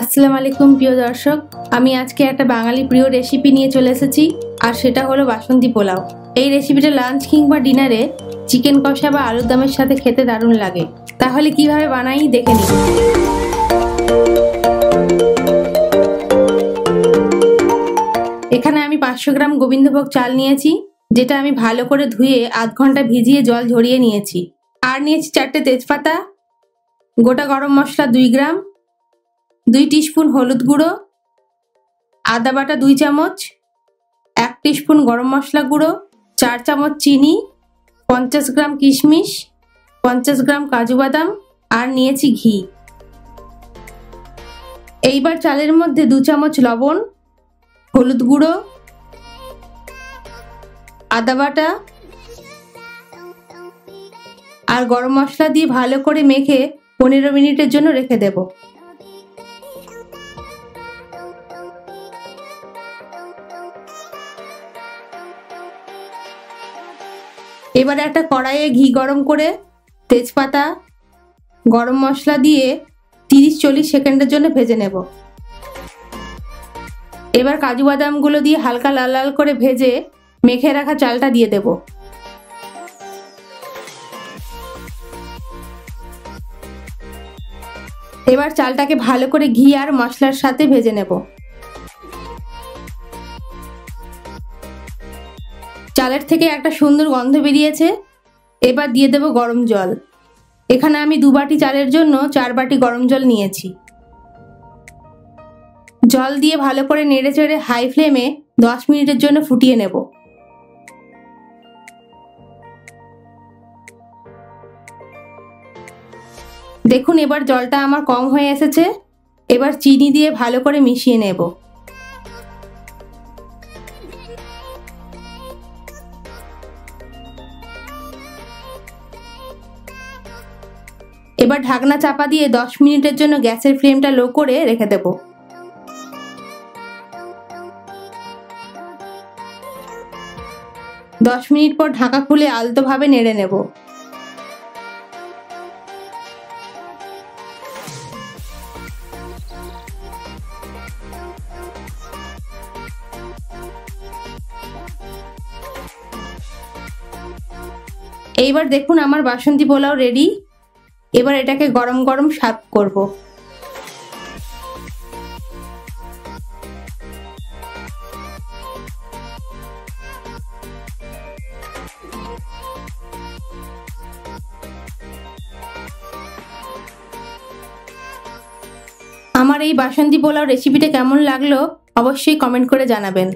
আসসালামু আলাইকুম, প্রিয় দর্শক। আমি আজকে একটা বাঙালি প্রিয় রেসিপি নিয়ে চলে এসেছি, আর সেটা হলো বাসন্তী পোলাও। এই রেসিপিটা লাঞ্চ কিংবা ডিনারে চিকেন কষা বা আলুর দমের সাথে খেতে দারুণ লাগে। তাহলে কীভাবে বানাই, দেখে নিন এখানে আমি পাঁচশো গ্রাম গোবিন্দভোগ চাল নিয়েছি, যেটা আমি ভালো করে ধুয়ে আধ ঘণ্টা ভিজিয়ে জল ঝরিয়ে নিয়েছি। আর নিয়েছি চারটে তেজপাতা, গোটা গরম মশলা দুই গ্রাম দুই টিস্পুন হলুদ গুঁড়ো, আদা বাটা দুই চামচ, এক টিস্পুন গরম মশলা গুঁড়ো, চার চামচ চিনি, পঞ্চাশ গ্রাম কিশমিশ, পঞ্চাশ গ্রাম কাজু বাদাম আর নিয়েছি ঘি। এইবার চালের মধ্যে দু চামচ লবণ, হলুদ গুঁড়ো, আদা বাটা আর গরম মশলা দিয়ে ভালো করে মেখে পনেরো মিনিটের জন্য রেখে দেবো। এবার একটা কড়াইয়ে ঘি গরম করে তেজপাতা, গরম মশলা দিয়ে তিরিশ চল্লিশ সেকেন্ডের জন্য ভেজে নেব। এবার কাজু বাদামগুলো দিয়ে হালকা লাল লাল করে ভেজে মেখে রাখা চালটা দিয়ে দেব। এবার চালটাকে ভালো করে ঘি আর মশলার সাথে ভেজে নেব। চালের থেকে একটা সুন্দর গন্ধ বেরিয়েছে। এবার দিয়ে দেব গরম জল। এখানে আমি দু বাটি চালের জন্য চার বাটি গরম জল নিয়েছি। জল দিয়ে ভালো করে নেড়ে চেড়ে হাই ফ্লেমে দশ মিনিটের জন্য ফুটিয়ে নেব। দেখুন, এবার জলটা আমার কম হয়ে এসেছে। এবার চিনি দিয়ে ভালো করে মিশিয়ে নেব। এবার ঢাকনা চাপা দিয়ে দশ মিনিটের জন্য গ্যাসের ফ্লেমটা লো করে রেখে দেব। দশ মিনিট পর ঢাকা খুলে আলতোভাবে নেড়ে নেব। এইবার দেখুন আমার বাসন্তী পোলাও রেডি এবার এটাকে গরম গরম সার্ভ করব। আমার এই বাসন্তী পোলাও রেসিপিটা কেমন লাগল অবশ্যই কমেন্ট করে জানাবেন।